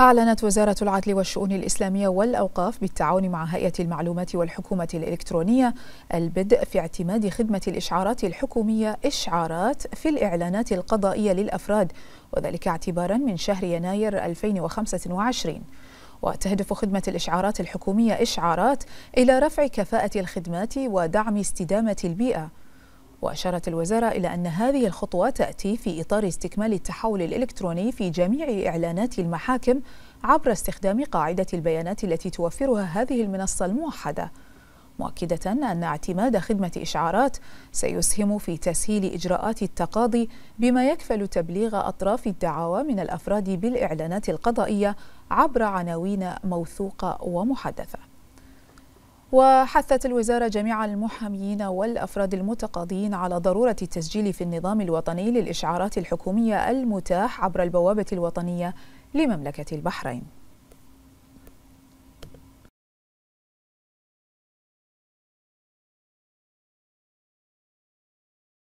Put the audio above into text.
أعلنت وزارة العدل والشؤون الإسلامية والأوقاف بالتعاون مع هيئة المعلومات والحكومة الإلكترونية البدء في اعتماد خدمة الإشعارات الحكومية إشعارات في الإعلانات القضائية للأفراد وذلك اعتبارا من شهر يناير 2025 وتهدف خدمة الإشعارات الحكومية إشعارات إلى رفع كفاءة الخدمات ودعم استدامة البيئة. وأشارت الوزارة إلى أن هذه الخطوة تأتي في إطار استكمال التحول الإلكتروني في جميع إعلانات المحاكم عبر استخدام قاعدة البيانات التي توفرها هذه المنصة الموحدة. مؤكدة أن اعتماد خدمة إشعارات سيسهم في تسهيل إجراءات التقاضي بما يكفل تبليغ أطراف الدعاوى من الأفراد بالإعلانات القضائية عبر عناوين موثوقة ومحدثة. وحثت الوزارة جميع المحامين والأفراد المتقاضين على ضرورة التسجيل في النظام الوطني للإشعارات الحكومية المتاح عبر البوابة الوطنية لمملكة البحرين.